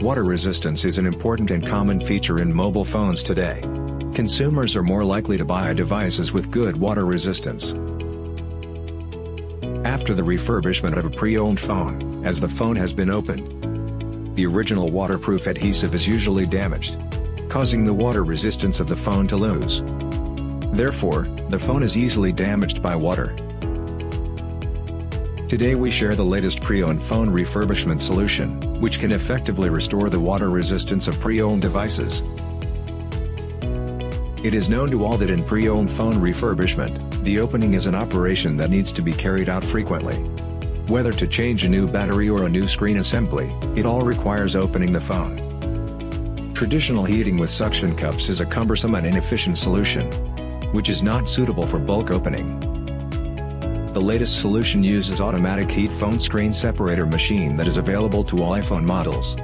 Water resistance is an important and common feature in mobile phones today. Consumers are more likely to buy devices with good water resistance. After the refurbishment of a pre-owned phone, as the phone has been opened, the original waterproof adhesive is usually damaged, causing the water resistance of the phone to lose. Therefore, the phone is easily damaged by water. Today we share the latest pre-owned phone refurbishment solution, which can effectively restore the water resistance of pre-owned devices. It is known to all that in pre-owned phone refurbishment, the opening is an operation that needs to be carried out frequently. Whether to change a new battery or a new screen assembly, it all requires opening the phone. Traditional heating with suction cups is a cumbersome and inefficient solution, which is not suitable for bulk opening. The latest solution uses automatic heat phone screen separator machine that is available to all iPhone models.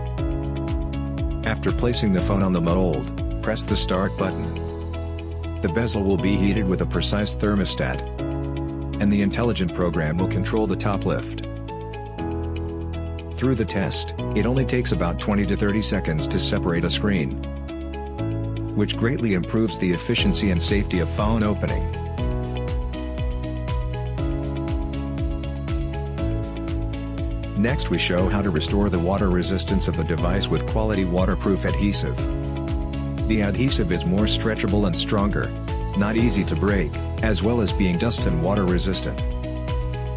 After placing the phone on the mold, press the start button. The bezel will be heated with a precise thermostat. And the intelligent program will control the top lift. Through the test, it only takes about 20 to 30 seconds to separate a screen. Which greatly improves the efficiency and safety of phone opening. Next we show how to restore the water resistance of the device with quality waterproof adhesive. The adhesive is more stretchable and stronger, not easy to break, as well as being dust and water resistant.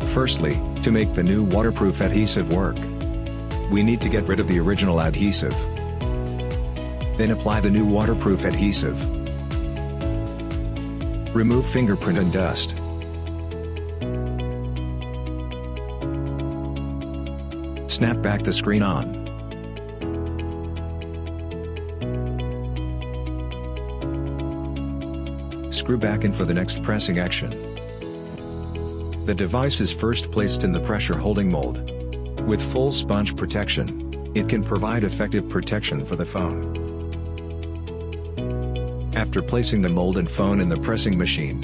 Firstly, to make the new waterproof adhesive work, we need to get rid of the original adhesive. Then apply the new waterproof adhesive. Remove fingerprint and dust. Snap back the screen on. Screw back in for the next pressing action. The device is first placed in the pressure holding mold. With full sponge protection, it can provide effective protection for the phone. After placing the mold and phone in the pressing machine,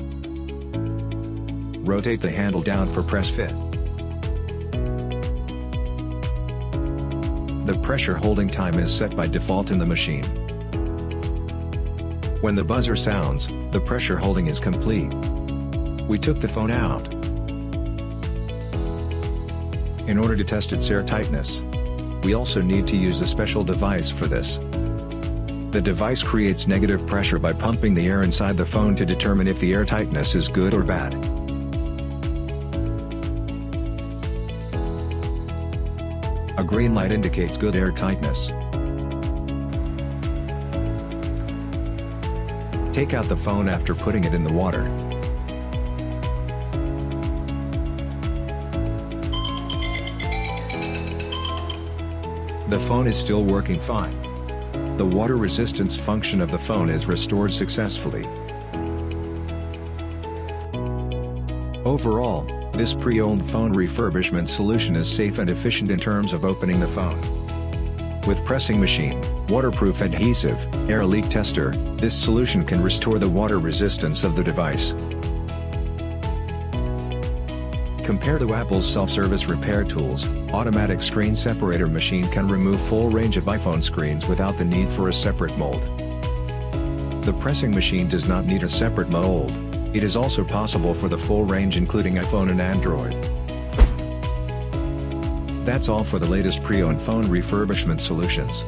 rotate the handle down for press fit. The pressure holding time is set by default in the machine. When the buzzer sounds, the pressure holding is complete. We took the phone out. In order to test its airtightness, we also need to use a special device for this. The device creates negative pressure by pumping the air inside the phone to determine if the airtightness is good or bad. A green light indicates good air tightness. Take out the phone after putting it in the water. The phone is still working fine. The water resistance function of the phone is restored successfully. Overall, this pre-owned phone refurbishment solution is safe and efficient in terms of opening the phone. With pressing machine, waterproof adhesive, air leak tester, this solution can restore the water resistance of the device. Compared to Apple's self-service repair tools, automatic screen separator machine can remove full range of iPhone screens without the need for a separate mold. The pressing machine does not need a separate mold, it is also possible for the full range including iPhone and Android. That's all for the latest pre-owned phone refurbishment solutions.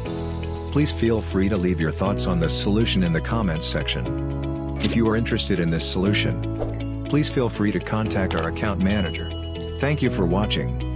Please feel free to leave your thoughts on this solution in the comments section. If you are interested in this solution, please feel free to contact our account manager. Thank you for watching.